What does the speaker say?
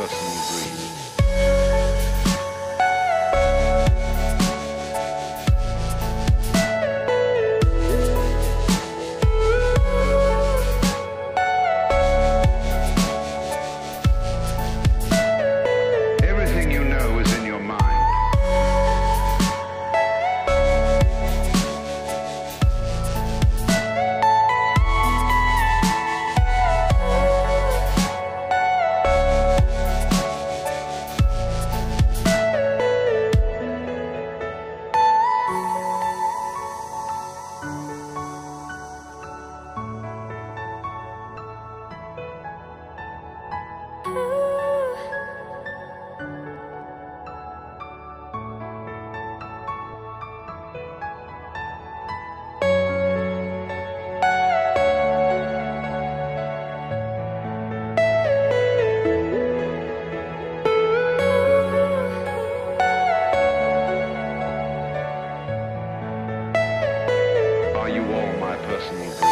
personal dream. you all my personal